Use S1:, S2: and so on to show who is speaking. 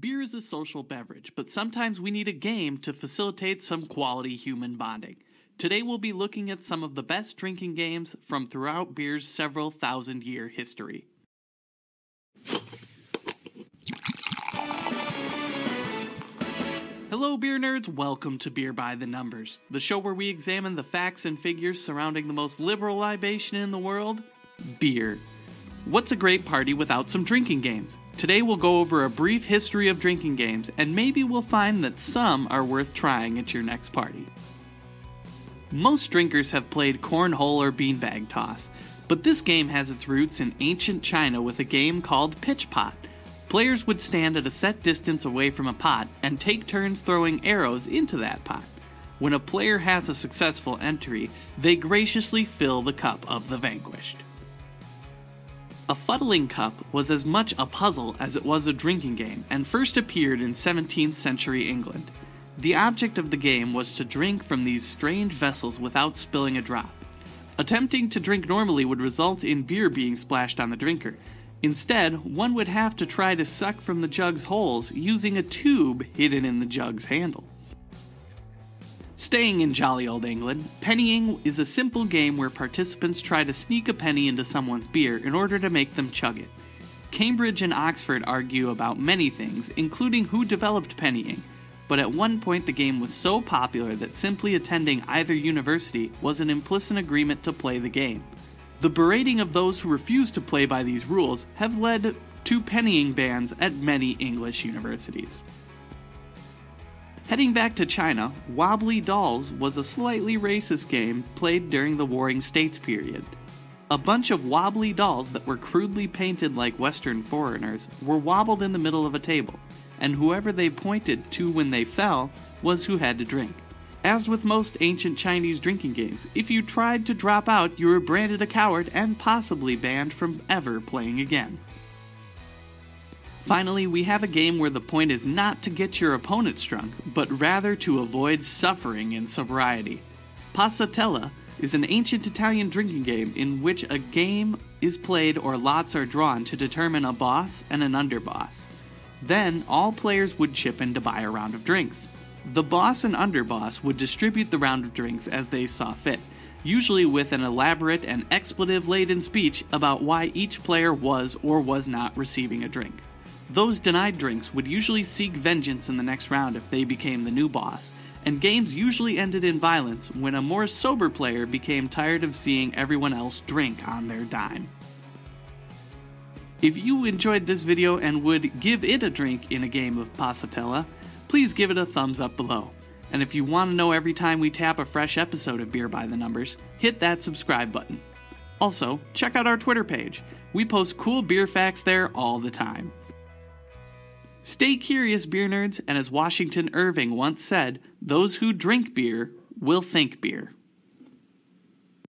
S1: Beer is a social beverage, but sometimes we need a game to facilitate some quality human bonding. Today we'll be looking at some of the best drinking games from throughout beer's several thousand year history. Hello, beer nerds. Welcome to Beer by the Numbers, the show where we examine the facts and figures surrounding the most liberal libation in the world beer. What's a great party without some drinking games? Today we'll go over a brief history of drinking games, and maybe we'll find that some are worth trying at your next party. Most drinkers have played cornhole or beanbag toss, but this game has its roots in ancient China with a game called pitch pot. Players would stand at a set distance away from a pot and take turns throwing arrows into that pot. When a player has a successful entry, they graciously fill the cup of the vanquished. A fuddling cup was as much a puzzle as it was a drinking game and first appeared in 17th century England. The object of the game was to drink from these strange vessels without spilling a drop. Attempting to drink normally would result in beer being splashed on the drinker. Instead, one would have to try to suck from the jug's holes using a tube hidden in the jug's handle. Staying in jolly old England, pennying is a simple game where participants try to sneak a penny into someone's beer in order to make them chug it. Cambridge and Oxford argue about many things, including who developed pennying, but at one point the game was so popular that simply attending either university was an implicit agreement to play the game. The berating of those who refuse to play by these rules have led to pennying bans at many English universities. Heading back to China, Wobbly Dolls was a slightly racist game played during the Warring States period. A bunch of wobbly dolls that were crudely painted like Western foreigners were wobbled in the middle of a table, and whoever they pointed to when they fell was who had to drink. As with most ancient Chinese drinking games, if you tried to drop out, you were branded a coward and possibly banned from ever playing again. Finally, we have a game where the point is not to get your opponents drunk, but rather to avoid suffering in sobriety. Passatella is an ancient Italian drinking game in which a game is played or lots are drawn to determine a boss and an underboss. Then, all players would chip in to buy a round of drinks. The boss and underboss would distribute the round of drinks as they saw fit, usually with an elaborate and expletive laden speech about why each player was or was not receiving a drink. Those denied drinks would usually seek vengeance in the next round if they became the new boss, and games usually ended in violence when a more sober player became tired of seeing everyone else drink on their dime. If you enjoyed this video and would give it a drink in a game of Passatella, please give it a thumbs up below. And if you want to know every time we tap a fresh episode of Beer by the Numbers, hit that subscribe button. Also, check out our Twitter page. We post cool beer facts there all the time. Stay curious, beer nerds, and as Washington Irving once said, those who drink beer will think beer.